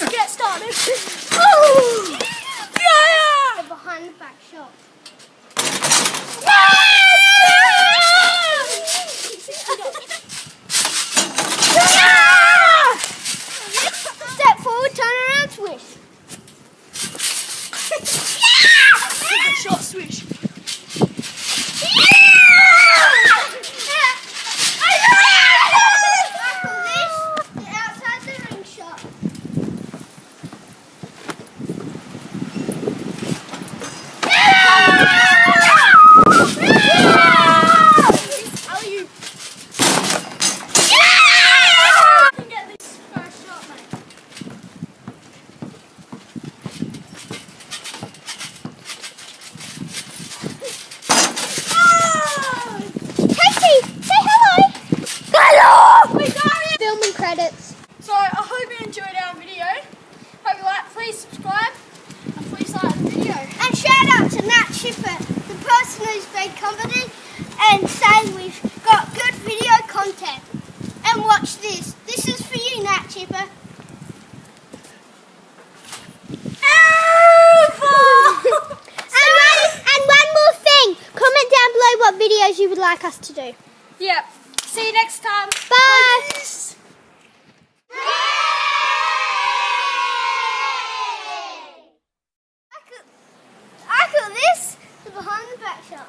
Let's get started. oh! Yeah! The behind the back shot. Step forward, turn around, twist. Shot swish. You enjoyed our video. Hope you like. Please subscribe and please like the video. And shout out to Nat Shipper, the person who's been confident and saying we've got good video content. And watch this. This is for you, Nat Chipper. and, and one more thing. Comment down below what videos you would like us to do. Yeah. See you next time. Bye. Peace. I got, I got this. The behind the back shot.